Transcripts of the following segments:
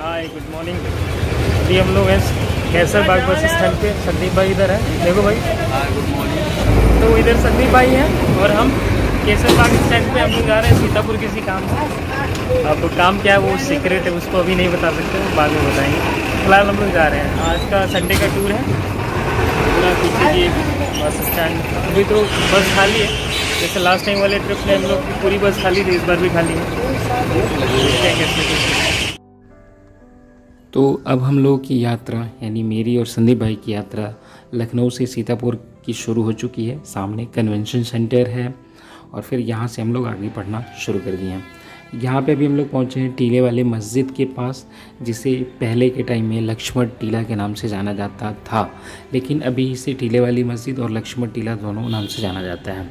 Hi good morning अभी हम लोग हैं कैसर बाग बस स्टैंड पे। संदीप भाई इधर है। देखो भाई। गुड मॉर्निंग तो इधर संदीप भाई हैं और हम केसर बाग स्टैंड पे हम लोग जा रहे हैं सीतापुर किसी काम से। अब काम क्या है वो सीक्रेट है उसको अभी नहीं बता सकते बाद में बताएँगे। फ़िलहाल हम लोग जा रहे हैं। आज का संडे का टूर है। पूरा पीछे ये बस स्टैंड। अभी तो बस खाली है। जैसे लास्ट टाइम वाले ट्रिप में हम लोग की पूरी बस खाली थी इस बार भी खाली है। देखते हैं कैसे कैसे तो अब हम लोगों की यात्रा, यानी मेरी और संदीप भाई की यात्रा लखनऊ से सीतापुर की शुरू हो चुकी है। सामने कन्वेंशन सेंटर है और फिर यहाँ से हम लोग आगे पढ़ना शुरू कर दिए हैं। यहाँ पे अभी हम लोग पहुँचे हैं टीले वाले मस्जिद के पास, जिसे पहले के टाइम में लक्ष्मण टीला के नाम से जाना जाता था। लेकिन अभी इसे टीले वाली मस्जिद और लक्ष्मण टीला दोनों नाम से जाना जाता है।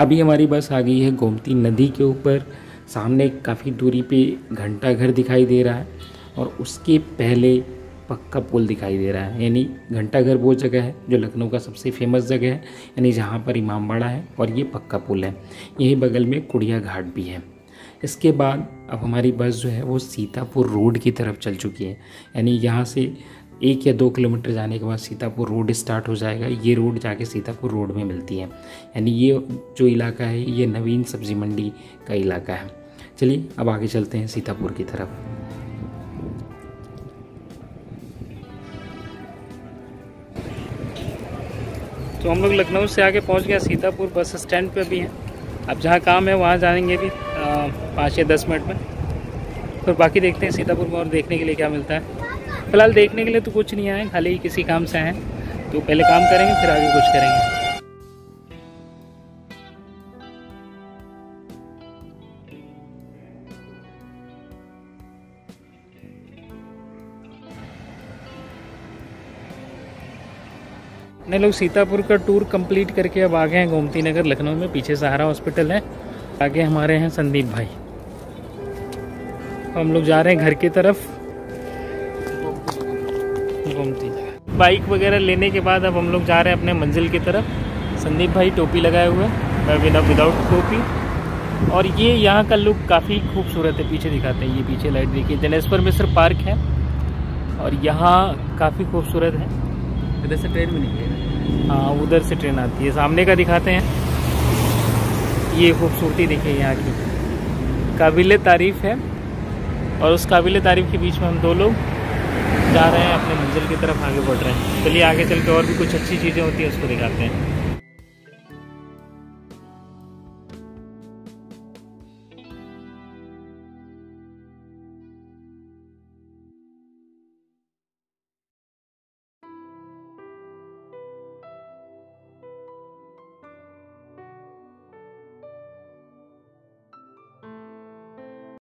अभी हमारी बस आ गई है गोमती नदी के ऊपर। सामने काफ़ी दूरी पे घंटा घर दिखाई दे रहा है। और उसके पहले पक्का पुल दिखाई दे रहा है। यानी घंटा घर वो जगह है जो लखनऊ का सबसे फ़ेमस जगह है, यानी जहाँ पर इमामबाड़ा है और ये पक्का पुल है। यहीं बगल में कुड़िया घाट भी है। इसके बाद अब हमारी बस जो है वो सीतापुर रोड की तरफ़ चल चुकी है। यानी यहाँ से एक या दो किलोमीटर जाने के बाद सीतापुर रोड स्टार्ट हो जाएगा। ये रोड जाके सीतापुर रोड में मिलती है। यानी ये जो इलाका है, ये नवीन सब्ज़ी मंडी का इलाका है। चलिए अब आगे चलते हैं सीतापुर की तरफ़। तो हम लोग लखनऊ से आके पहुँच गया सीतापुर बस स्टैंड पे भी हैं। अब जहाँ काम है, वहाँ जाएँगे भी पाँच या दस मिनट में। फिर बाकी देखते हैं सीतापुर में और देखने के लिए क्या मिलता है। फ़िलहाल देखने के लिए तो कुछ नहीं आए, खाली किसी काम से आए तो पहले काम करेंगे, फिर आगे कुछ करेंगे। अपने लोग सीतापुर का टूर कंप्लीट करके अब आ गए हैं, गोमती नगर, लखनऊ में, पीछे सहारा हॉस्पिटल है। आगे हमारे हैं संदीप भाई। हम लोग जा रहे हैं घर की तरफ़। गोमती बाइक वगैरह लेने के बाद अब हम लोग जा रहे हैं अपने मंजिल की तरफ़। संदीप भाई टोपी लगाए हुए मैं विदाउट टोपी। और ये यहाँ का लुक काफ़ी खूबसूरत है, पीछे दिखाते हैं। ये पीछे लाइट देखिए। जनेश्वर मिश्र पार्क है। और यहाँ काफ़ी खूबसूरत है। इधर से ट्रेन भी नहीं हाँ उधर से ट्रेन आती है। सामने का दिखाते हैं। ये खूबसूरती देखिए यहाँ की। काबिल तारीफ़ है और उस काबिल तारीफ़ के बीच में हम दो लोग जा रहे हैं, अपने मंजिल की तरफ़ आगे बढ़ रहे हैं। चलिए, आगे चल के और भी कुछ अच्छी चीज़ें होती हैं, उसको दिखाते हैं।